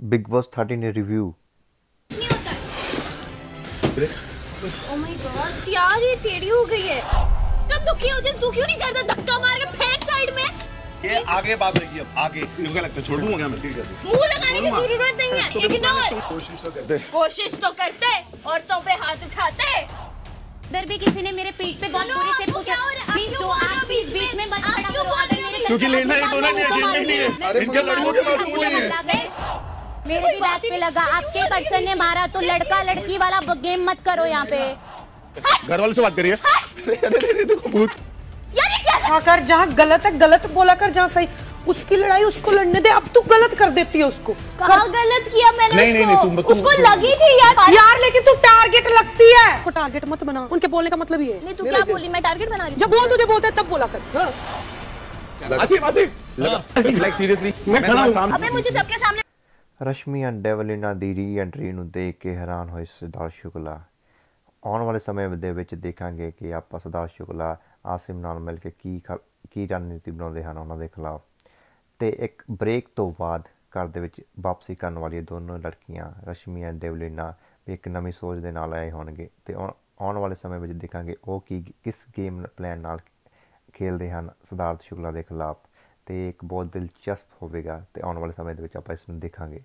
Big boss 13 review. God यार ये टेढ़ी हो गई है। कब दुखी होती तू क्यों नहीं करता धक्का मार के फेंक साइड में। ये आगे बात रहेगी अब आगे। लगता है छोड़ दूँगा क्या मैं? ठीक है मुँह लगाने की ज़रूरत नहीं है इग्नोर कोशिश तो करते कोशिश तो करते औरतों पे हाथ उठाते इधर भी किसी ने मेरे पीठ पे बहुत बुरे से पूछा? आप प्लीज़ दो बोल रहे आप बीच बीच में? मत आप खड़ा करो अगर मेरे क्योंकि लेना है तो नहीं है नहीं है। अरे इनके लड़कों के पास कोई नहीं है। मेरे भी बात पे लगा आपके पर्सन ने मारा तो लड़का लड़की वाला गेम मत करो यहाँ पे घर वालों से बात करिए यार ये क्या आकर जहाँ गलत है गलत बोला कर जहाँ सही उसकी लड़ाई उसको लड़ने दे अब तू गलत कर देती है उसको कहा गलत किया मैंने नहीं, नहीं, उसको? नहीं, नहीं, तुम- तुम- उसको लगी थी यार यार लेकिन तू टारगेट लगती है को टारगेट मत बना उनके बोलने का मतलब ये नहीं तू क्या बोली मैं टारगेट बना रही जब वो तुझे बोलते तब बोला कर आसिफ आसिफ आसिफ लाइक सीरियसली मैं खड़ा हूँ अबे मुझे सबके सामने ਰਸ਼ਮੀ ਐਂਡ ਡੈਵਲਿਨਾ ਦੀ ਰੀ-ਐਂਟਰੀ ਨੂੰ ਦੇਖ ਕੇ ਹੈਰਾਨ ਹੋਏ ਸਿਧਾਰਥ ਸ਼ੁਕਲਾ। ਆਉਣ ਵਾਲੇ ਸਮੇਂ ਦੇ ਵਿੱਚ ਦੇਖਾਂਗੇ ਕਿ ਆਪਾਂ ਸਿਧਾਰਥ ਸ਼ੁਕਲਾ, ਆਸਿਮ ਨਾਲ ਮਿਲ ਕੇ ਕੀ ਖ- ਕੀ ਰਣਨੀਤੀ ਬਣਾਉਂਦੇ ਹਨ ਉਹਨਾਂ ਦੇ ਖਿਲਾਫ। ਤੇ ਇੱਕ ਬ੍ਰੇਕ ਤੋਂ ਬਾਅਦ ਘਰ ਦੇ ਵਿੱਚ ਵਾਪਸੀ ਕਰਨ ਵਾਲੀਆਂ ਦੋਨੋਂ ਲੜਕੀਆਂ, ਰਸ਼ਮੀ ਐਂਡ ਡੈਵਲਿਨਾ, ਵੀ ਇੱਕ ਨਵੀਂ ਸੋਚ ਦੇ ਨਾਲ ਆਏ ਹੋਣਗੇ। ਤੇ ਆਉਣ- ਆਉਣ ਵਾਲੇ ਸਮੇਂ ਵਿੱਚ ਦੇਖਾਂਗੇ ਉਹ ਕੀ ਕਿਸ ਗੇਮ ਪਲਾਨ ਨਾਲ ਖੇਲਦੇ ਹਨ ਸਿਧਾਰਥ ਸ਼ੁਕਲਾ ਦੇ ਖਿਲਾਫ। ਅਤੇ ਇੱਕ ਬਹੁਤ ਦਿਲਚਸਪ ਹੋਵੇਗਾ ਅਤੇ ਆਉਣ ਵਾਲੇ ਸਮੇਂ ਦੇ ਵਿੱਚ ਆਪਾਂ ਇਸ ਨੂੰ ਦੇਖਾਂਗੇ।